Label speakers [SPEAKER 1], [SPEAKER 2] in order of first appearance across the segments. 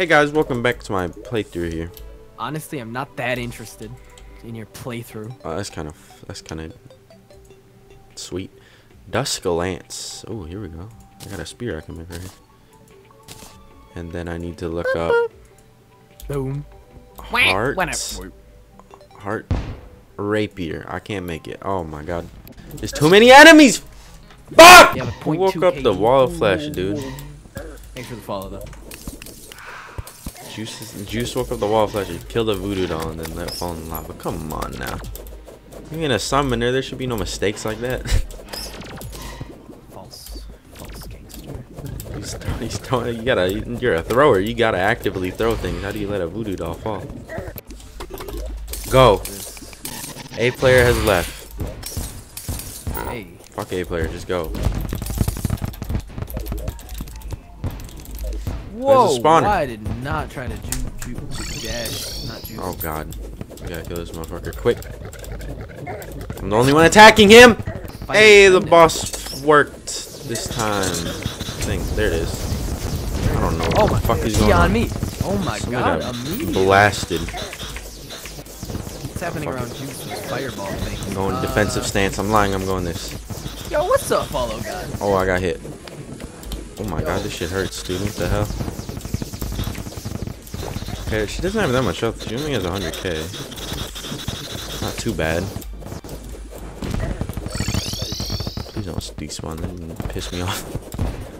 [SPEAKER 1] Hey guys, welcome back to my playthrough here.
[SPEAKER 2] Honestly, I'm not that interested in your playthrough.
[SPEAKER 1] Oh, that's kind of that's kind of sweet. Duskalance. Oh, here we go. I got a spear I can make right here. And then I need to look up
[SPEAKER 2] Boom.
[SPEAKER 1] heart. Heart rapier. I can't make it. Oh my god. There's too many enemies. Fuck!
[SPEAKER 2] You have a
[SPEAKER 1] Who
[SPEAKER 2] point
[SPEAKER 1] woke up the wall of flesh, dude?
[SPEAKER 2] Thanks for the follow, though.
[SPEAKER 1] Juice, Juice woke up the wall of flesh. He killed a voodoo doll and then let it fall in lava. Come on now. You in a summoner, there should be no mistakes like that.
[SPEAKER 2] False. False gangster.
[SPEAKER 1] he's, he's throwing, you gotta, you're a thrower. You gotta actively throw things. How do you let a voodoo doll fall? Go. Aplayer has left.
[SPEAKER 2] Hey.
[SPEAKER 1] Fuck Aplayer, just go.
[SPEAKER 2] Whoa!
[SPEAKER 1] spawner.
[SPEAKER 2] I did not try to ju ju dash. Not ju
[SPEAKER 1] Oh god. We gotta kill this motherfucker quick. I'm the only one attacking him!
[SPEAKER 2] Fight
[SPEAKER 1] Hey, the boss worked this time. Thing. There it is. I don't know what
[SPEAKER 2] Oh
[SPEAKER 1] the fuck is going
[SPEAKER 2] on
[SPEAKER 1] on.
[SPEAKER 2] me. Oh my
[SPEAKER 1] Somebody
[SPEAKER 2] god,
[SPEAKER 1] blasted.
[SPEAKER 2] What's happening around Juice's fireball thing?
[SPEAKER 1] I'm going
[SPEAKER 2] Uh,
[SPEAKER 1] defensive stance. I'm lying. I'm going this.
[SPEAKER 2] Yo, what's up, follow guy?
[SPEAKER 1] Oh, I got hit. Oh my god, this shit hurts, dude. What the hell? Okay, she doesn't have that much health. She only has 100k. Not too bad. Please don't despawn. That didn't piss me off.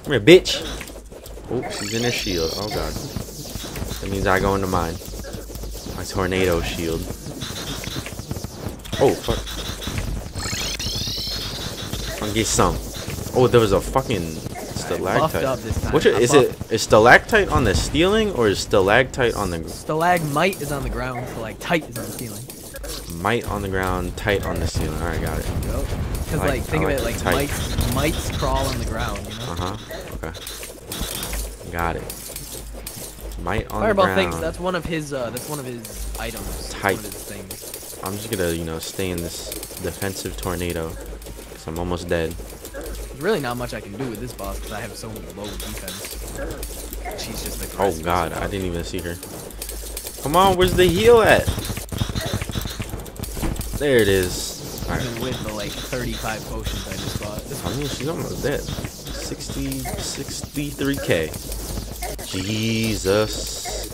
[SPEAKER 1] Come here, bitch. Oh, she's in her shield. Oh god. That means I go into mine. My tornado shield. Oh, fuck. I'll get some. Oh, there was a fucking stalactite.
[SPEAKER 2] up this time.
[SPEAKER 1] Which is,
[SPEAKER 2] I
[SPEAKER 1] is it? Is stalactite on the ceiling or is stalactite on the
[SPEAKER 2] Stalagmite is on the ground, stalactite is on the ceiling.
[SPEAKER 1] mite on the ground, tight on the ceiling? All right, got it.
[SPEAKER 2] Because,
[SPEAKER 1] Like-
[SPEAKER 2] like, think
[SPEAKER 1] I
[SPEAKER 2] of
[SPEAKER 1] like
[SPEAKER 2] it like mites, mites crawl on the ground, you know?
[SPEAKER 1] Uh huh. Okay. Got it. Mite on
[SPEAKER 2] Fireball
[SPEAKER 1] the
[SPEAKER 2] thinks
[SPEAKER 1] ground.
[SPEAKER 2] that's one of his, uh, that's one of his items.
[SPEAKER 1] Tight.
[SPEAKER 2] One of his things.
[SPEAKER 1] I'm just gonna, you know, stay in this defensive tornado. Cause I'm almost dead.
[SPEAKER 2] There's really not much I can do with this boss because I have so low defense. She's just
[SPEAKER 1] like.
[SPEAKER 2] Oh.
[SPEAKER 1] God, I didn't even see her. Come on, where's the heal at? There it is. Right.
[SPEAKER 2] Even with the like 35 potions I just bought.
[SPEAKER 1] I mean, she's almost dead. 60, 63k. Jesus.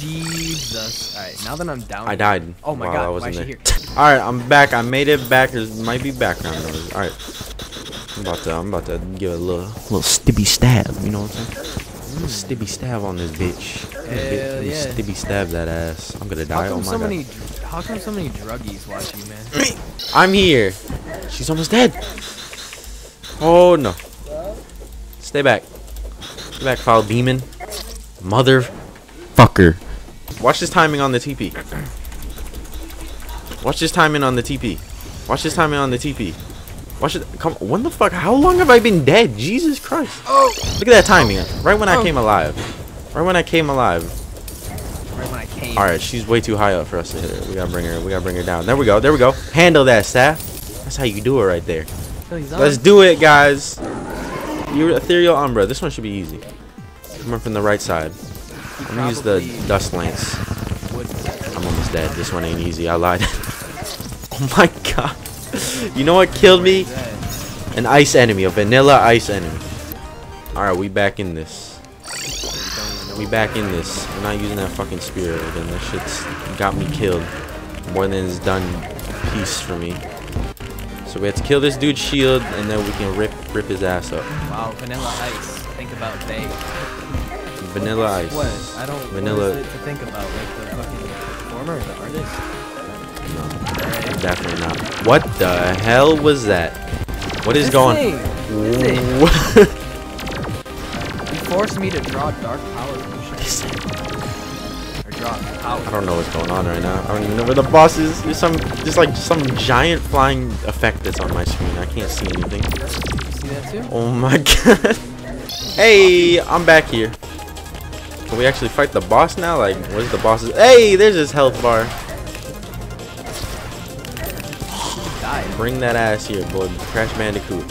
[SPEAKER 2] Jesus. Alright, now that I'm down.
[SPEAKER 1] I died.
[SPEAKER 2] Oh my
[SPEAKER 1] while
[SPEAKER 2] god,
[SPEAKER 1] I was
[SPEAKER 2] why
[SPEAKER 1] in
[SPEAKER 2] is she
[SPEAKER 1] there.
[SPEAKER 2] here?
[SPEAKER 1] Alright, I'm back. I made it back. There might be background noise. Alright. I'm about to I'm about to give a little little stibby stab, you know what I'm saying? Little stibby stab on this bitch.
[SPEAKER 2] Hell yeah.
[SPEAKER 1] Stibby stab that ass. I'm gonna
[SPEAKER 2] How
[SPEAKER 1] die. Oh
[SPEAKER 2] come
[SPEAKER 1] my
[SPEAKER 2] so
[SPEAKER 1] god.
[SPEAKER 2] many? How come so many druggies watch you, man?
[SPEAKER 1] I'm here. She's almost dead. Oh no. Stay back. Stay back, foul demon. Motherfucker. Watch this timing on the TP. Watch this timing on the TP. Watch this timing on the TP. Watch it. Come. When the fuck? How long have I been dead? Jesus Christ.
[SPEAKER 2] Oh!
[SPEAKER 1] Look at that timing. Right when I
[SPEAKER 2] Oh.
[SPEAKER 1] came alive. Right when I came alive.
[SPEAKER 2] Right when I came.
[SPEAKER 1] All right, she's way too high up for us to hit her. We gotta bring her. We gotta bring her down. There we go. There we go. Handle that, staff. That's how you do it right there. Let's do it, guys. Your ethereal umbra. This one should be easy. Coming from the right side. I'm gonna use the dust lance. I'm almost dead. This one ain't easy. I lied. oh my god. You know what killed me? An ice enemy. A vanilla ice enemy. Alright, we back in this. We back in this. We're not using that fucking spear again. That shit's got me killed. More than it's done peace for me. So we have to kill this dude's shield and then we can rip rip his ass up.
[SPEAKER 2] Wow, Vanilla Ice. Think about they.
[SPEAKER 1] Vanilla ice.
[SPEAKER 2] What? I don't.
[SPEAKER 1] Vanilla-
[SPEAKER 2] What is it to think about? Like the fucking performer or the artist?
[SPEAKER 1] No. Definitely not. What the hell was that? What is
[SPEAKER 2] This
[SPEAKER 1] going
[SPEAKER 2] thing, this thing. Forced me to draw dark power. Or draw power.
[SPEAKER 1] I don't know what's going on right now. I don't even know where the boss is. There's some, just like some giant flying effect that's on my screen. I can't see anything.
[SPEAKER 2] See that too?
[SPEAKER 1] Oh my god. Hey, I'm back here. Can we actually fight the boss now? Like, where's the boss's? Hey, there's his health bar. Bring that ass here, boy. Crash Bandicoot.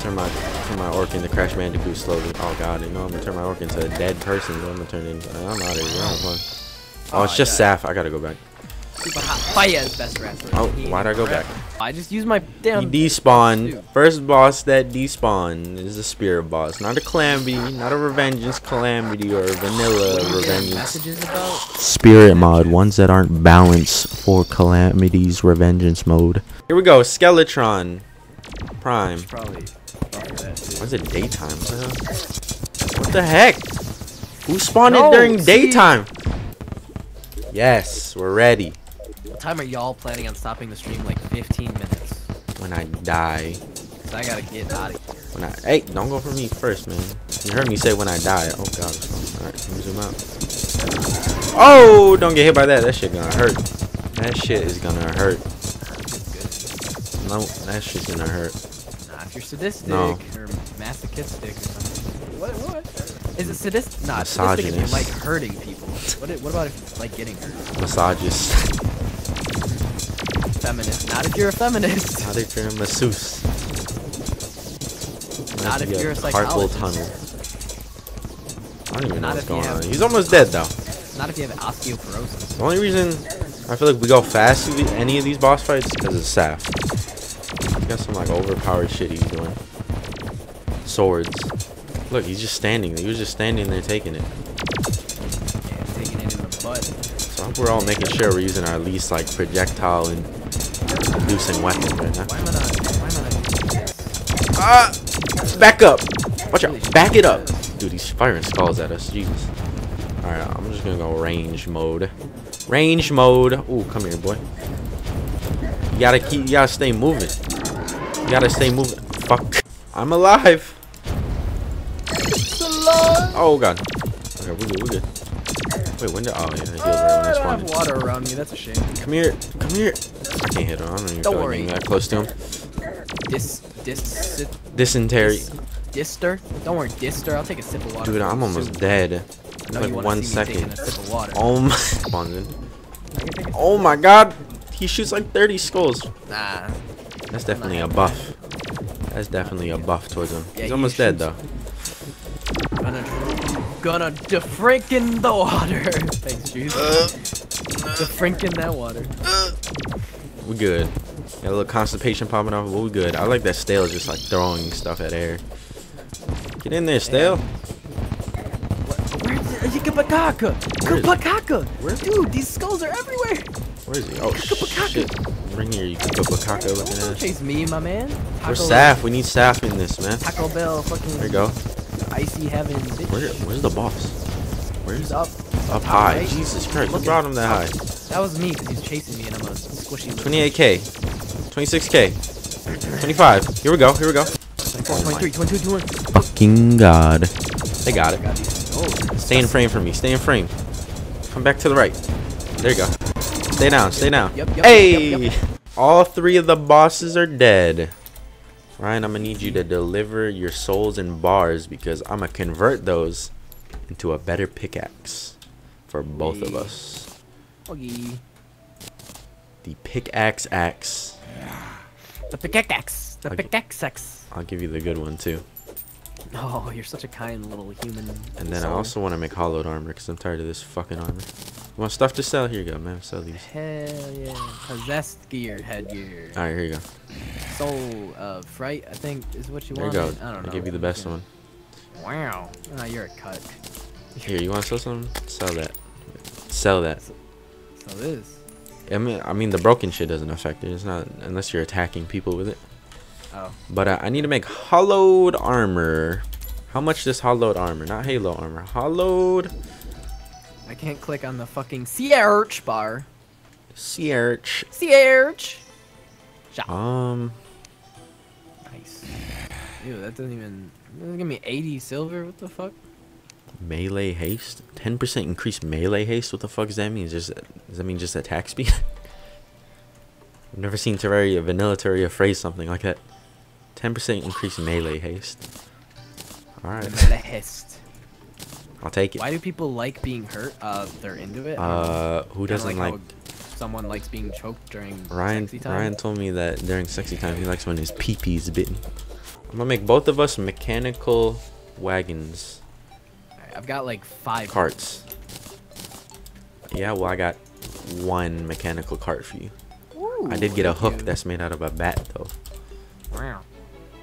[SPEAKER 1] turn my turn my orc into Crash Bandicoot slowly. Oh god, you know I'm gonna turn my orc into a dead person. I'm gonna turn into. I'm out of here. I'm fun. Oh,
[SPEAKER 2] Oh,
[SPEAKER 1] it's just. Saph. I gotta go back.
[SPEAKER 2] Super hot fire is best wrestler.
[SPEAKER 1] Oh,
[SPEAKER 2] He
[SPEAKER 1] why'd I go
[SPEAKER 2] crap.
[SPEAKER 1] back?
[SPEAKER 2] I just used my damn.
[SPEAKER 1] He despawned.
[SPEAKER 2] Dude.
[SPEAKER 1] First boss that despawned is a spirit boss, not a calamity, not a revengeance calamity or a vanilla
[SPEAKER 2] What are you getting
[SPEAKER 1] revengeance.
[SPEAKER 2] messages about?
[SPEAKER 1] Spirit mod, ones that aren't balanced for calamities revengeance mode. Here we go, Skeletron Prime.
[SPEAKER 2] Probably. probably that too.
[SPEAKER 1] Why is it daytime? What the? What the heck? Who spawned it during
[SPEAKER 2] see?
[SPEAKER 1] daytime? Yes, we're ready.
[SPEAKER 2] What time are y'all planning on stopping the stream? Like 15 minutes.
[SPEAKER 1] When I die.
[SPEAKER 2] Cause I gotta get out of here.
[SPEAKER 1] When I hey, don't go for me first, man. You heard me say when I die. Oh god. All right, let me zoom out. Oh, don't get hit by that. That shit gonna hurt. That shit is gonna hurt. No, that shit's gonna hurt.
[SPEAKER 2] Nah, if you're sadistic
[SPEAKER 1] No.
[SPEAKER 2] or masochistic or something. What? What? Is it sadistic? Nah, it's sadistic if you
[SPEAKER 1] Misogynist.
[SPEAKER 2] like hurting people. What? What about if you like getting hurt?
[SPEAKER 1] Massages.
[SPEAKER 2] Feminist. Not if you're a feminist.
[SPEAKER 1] Not if you're a masseuse.
[SPEAKER 2] Not if you're a psychologist.
[SPEAKER 1] tunnel. I don't even know what's going on. He's almost dead though.
[SPEAKER 2] Not if you have osteoporosis.
[SPEAKER 1] The only reason I feel like we go fast through any of these boss fights is because of Saph. He got some like overpowered shit he's doing. Swords. Look, he's just standing. He was just standing there taking it.
[SPEAKER 2] Yeah, taking it in the butt.
[SPEAKER 1] So I hope we're all making sure we're using our least like projectile and inducing weapon right now.
[SPEAKER 2] Why am I not? Why am I not?
[SPEAKER 1] Ah! Back up! Watch out! Back it up! Dude, he's firing skulls at us. Jesus. Alright, I'm just gonna go range mode. Range mode. Ooh, come here, boy. You gotta keep. You gotta stay moving. You gotta stay moving. Fuck. I'm alive. Oh god. Okay, we're good. We're good. Wait, when did? Oh yeah, I healed right when I
[SPEAKER 2] I don't have water around me. That's a shame.
[SPEAKER 1] Come here. Come here. I can't hit him. I don't even
[SPEAKER 2] Don't
[SPEAKER 1] feel like
[SPEAKER 2] worry.
[SPEAKER 1] getting that close to him.
[SPEAKER 2] Dis, dis,
[SPEAKER 1] Dysentery.
[SPEAKER 2] dis, dister. Don't worry, dister. I'll take a sip of water.
[SPEAKER 1] Dude, I'm almost
[SPEAKER 2] soon.
[SPEAKER 1] dead.
[SPEAKER 2] I know
[SPEAKER 1] Like
[SPEAKER 2] you wanna
[SPEAKER 1] one
[SPEAKER 2] see me taking
[SPEAKER 1] second.
[SPEAKER 2] a sip of water.
[SPEAKER 1] Oh my. Spawned in.
[SPEAKER 2] I can take a
[SPEAKER 1] Oh my god. He shoots like 30 skulls.
[SPEAKER 2] Nah.
[SPEAKER 1] That's definitely a buff. That's definitely a buff towards him.
[SPEAKER 2] Yeah,
[SPEAKER 1] He's
[SPEAKER 2] he
[SPEAKER 1] almost dead though.
[SPEAKER 2] Gonna, gonna defrinkin the water. Thanks, Juice. Uh, defrinkin that water.
[SPEAKER 1] Uh, We good. Got a little constipation popping off, but we good. I like that Stale just like throwing stuff at air. Get in there, Stale.
[SPEAKER 2] Where's the Yikapakaka?
[SPEAKER 1] Where is-
[SPEAKER 2] Dude, these skulls are everywhere.
[SPEAKER 1] Where is he? Oh shit. Bring here, you Kakapakaka looking ass.
[SPEAKER 2] chase me, my man. We're
[SPEAKER 1] Saph? We need Saph in this, man.
[SPEAKER 2] Taco Bell, fucking
[SPEAKER 1] There you go.
[SPEAKER 2] icy heaven.
[SPEAKER 1] Where, where's the boss? Where's
[SPEAKER 2] He's up.
[SPEAKER 1] Up high?
[SPEAKER 2] right.
[SPEAKER 1] Jesus Christ, who brought him that high?
[SPEAKER 2] That was me, because he's chasing me, and I'm a squishy.
[SPEAKER 1] 28k, 26k, 25. Here we go. Here we go.
[SPEAKER 2] 24, 23, 22, 21.
[SPEAKER 1] Fucking god. They got it.
[SPEAKER 2] Got. Oh,
[SPEAKER 1] Stay in frame for me. Stay in frame. Come back to the right. There you go. Stay down. Stay down.
[SPEAKER 2] Yep, yep,
[SPEAKER 1] hey!
[SPEAKER 2] yep, yep,
[SPEAKER 1] All three of the bosses are dead. Ryan, I'm gonna need you to deliver your souls in bars because I'm gonna convert those into a better pickaxe for both of us.
[SPEAKER 2] Okay.
[SPEAKER 1] The pickaxe axe.
[SPEAKER 2] The pickaxe. The pickaxe.
[SPEAKER 1] I'll give you the good one too.
[SPEAKER 2] Oh, you're such a kind little human.
[SPEAKER 1] And then I also want to make hallowed armor because I'm tired of this fucking armor. You want stuff to sell? Here you go, man. Sell these.
[SPEAKER 2] Hell yeah. Possessed gear, headgear.
[SPEAKER 1] All right, here you go.
[SPEAKER 2] Soul of fright, I think, is what you want.
[SPEAKER 1] There you go.
[SPEAKER 2] I don't know.
[SPEAKER 1] I'll give you the best one.
[SPEAKER 2] Wow. Ah, you're a cut.
[SPEAKER 1] Here, you want to sell something? Sell that. Sell that.
[SPEAKER 2] Sell this.
[SPEAKER 1] I mean, I mean, the broken shit doesn't affect it. It's not unless you're attacking people with it.
[SPEAKER 2] Oh.
[SPEAKER 1] But uh, I need to make hallowed armor. How much this hallowed armor? Not halo armor. Hallowed
[SPEAKER 2] I can't click on the fucking search bar.
[SPEAKER 1] search.
[SPEAKER 2] Search.
[SPEAKER 1] Um,
[SPEAKER 2] Nice. Ew, that doesn't even. Doesn't give me 80 silver. What the fuck?
[SPEAKER 1] Melee haste. 10% increased melee haste. What the fuck does that mean? Just does that mean just attack speed? I've never seen Terraria Vanilla Terraria phrase something like that. 10% increased melee haste. All right,
[SPEAKER 2] Lehest.
[SPEAKER 1] I'll take it.
[SPEAKER 2] Why do people like being hurt? Uh, they're into it. I don't know.
[SPEAKER 1] Uh, who doesn't like?
[SPEAKER 2] how someone likes being choked during
[SPEAKER 1] Ryan
[SPEAKER 2] sexy time?
[SPEAKER 1] Ryan told me that during sexy time he likes when his pee pee's bitten. I'm gonna make both of us mechanical wagons.
[SPEAKER 2] Alright, I've got like five
[SPEAKER 1] Carts. Yeah, well, I got one mechanical cart for you.
[SPEAKER 2] Ooh,
[SPEAKER 1] I did get a hook
[SPEAKER 2] you.
[SPEAKER 1] that's made out of a bat, though.
[SPEAKER 2] Wow.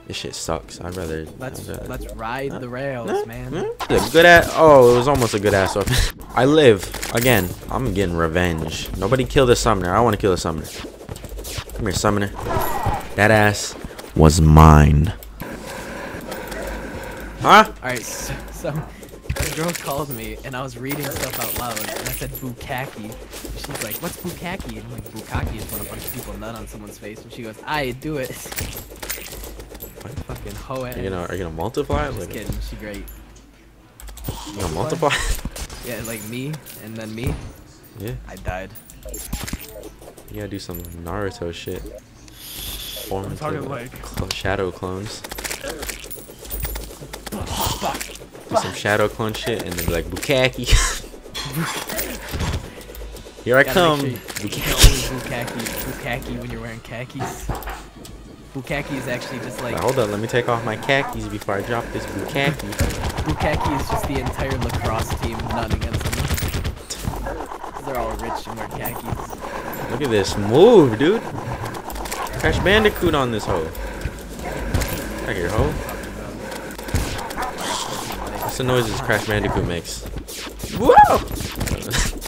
[SPEAKER 1] This shit sucks. I'd rather.
[SPEAKER 2] Let's
[SPEAKER 1] I'd rather-
[SPEAKER 2] let's ride the rails,
[SPEAKER 1] Huh?
[SPEAKER 2] man. Hmm?
[SPEAKER 1] Huh? A good at. Oh, it was almost a good ass weapon. I live again. I'm getting revenge. Nobody kill the summoner. I want to kill the summoner. Come here, summoner. That ass was mine. Huh?
[SPEAKER 2] Alright, so, so a girl called me and I was reading stuff out loud and I said bukkake. She's like, what's bukkake? And I'm like, bukkake is when a bunch of people nut on someone's face. And she goes, I do it. Fucking hoe ass.
[SPEAKER 1] Are you gonna are you gonna multiply it?
[SPEAKER 2] Just
[SPEAKER 1] Like,
[SPEAKER 2] kidding, she great.
[SPEAKER 1] you gonna multiply?
[SPEAKER 2] Yeah, like me and then me,
[SPEAKER 1] yeah.
[SPEAKER 2] I died.
[SPEAKER 1] You gotta do some Naruto shit. Form
[SPEAKER 2] I'm talking
[SPEAKER 1] like
[SPEAKER 2] like-
[SPEAKER 1] cl- shadow clones. Do some shadow clone shit and then be like Bukaki. Here I come.
[SPEAKER 2] sure you,
[SPEAKER 1] Bukaki.
[SPEAKER 2] only bukkake, bukkake when you're wearing khakis. Bukkake is actually just like
[SPEAKER 1] Wait, hold on, let me take off my khakis before I drop this Bukaki.
[SPEAKER 2] Bukkake is just the entire lacrosse team nutting against them. They're all rich and wear khakis.
[SPEAKER 1] Look at this move, dude. Crash Bandicoot on this hoe. Back here, hoe. The noises Crash Bandicoot makes? Whoa!